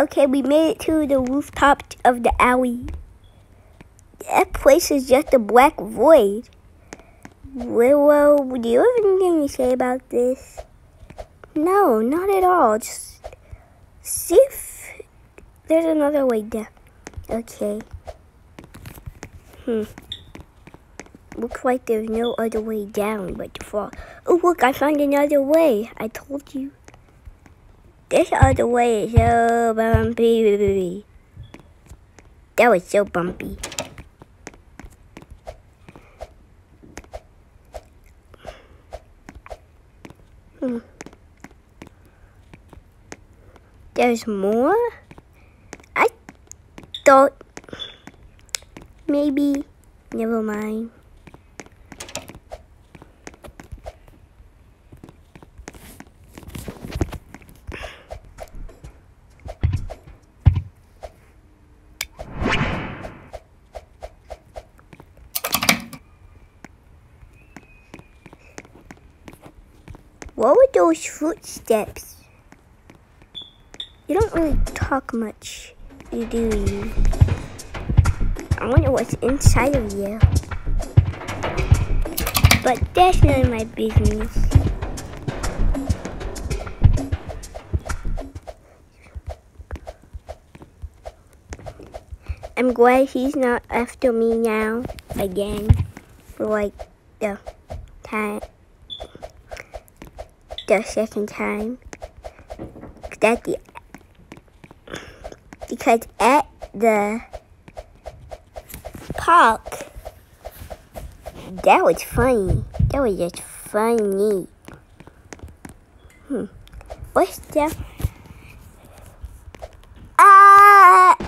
Okay, we made it to the rooftop of the alley. That place is just a black void. Well, well do you have anything to say about this? No, not at all. Just see if there's another way down. Okay. Hmm. Looks like there's no other way down but to fall. Oh, look, I found another way. I told you. This other way is so bumpy. That was so bumpy. Hmm. There's more? I thought maybe, never mind. What were those footsteps? You don't really talk much, you do you? I wonder what's inside of you. But that's none of my business. I'm glad he's not after me now again for like the time the second time. That the because at the park that was funny. That was just funny. Hmm. What's that? Ah! Uh,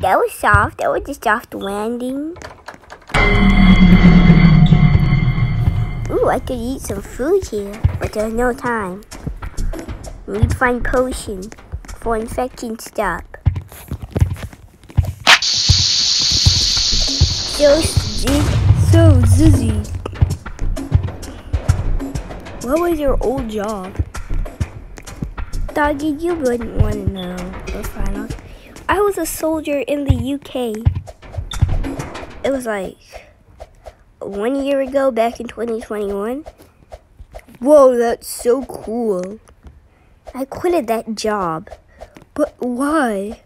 that was soft. That was a soft landing. Ooh, I could eat some food here, but there's no time. We need to find potion for infection stop. So, so Zizzy, what was your old job? Doggy, you wouldn't want to know. I was a soldier in the UK. It was like one year ago, back in 2021. Whoa, that's so cool. I quitted that job. But why?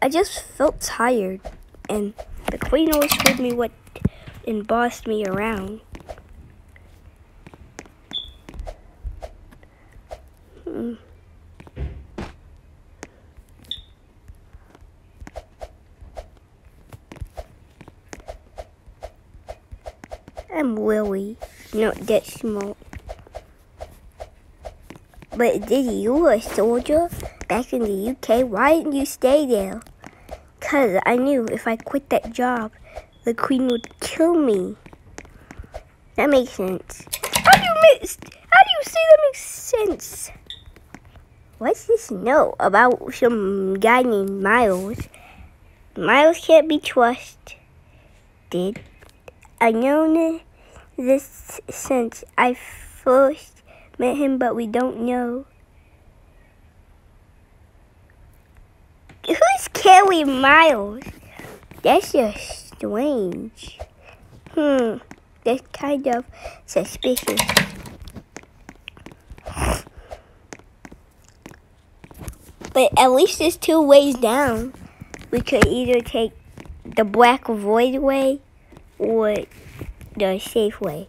I just felt tired, and the queen always told me what and bossed me around. Hmm. I'm Willie, not that small. But did you were a soldier back in the UK? Why didn't you stay there? Cause I knew if I quit that job, the queen would kill me. That makes sense. How do you make? How do you say that makes sense? What's this note about some guy named Miles? Miles can't be trusted. I know this since I first met him, but we don't know. Who's Kelly Miles? That's just strange. Hmm, that's kind of suspicious. But at least there's two ways down. We could either take the black void way or the safe way.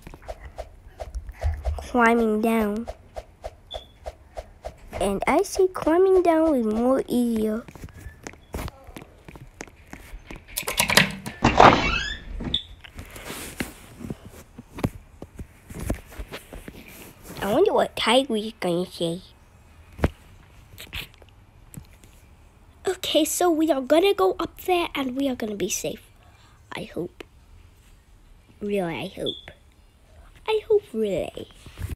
Climbing down. And I see climbing down is more easier. I wonder what Tiger is gonna say. Okay, so we are gonna go up there and we are gonna be safe. I hope. Really, I hope. I hope really.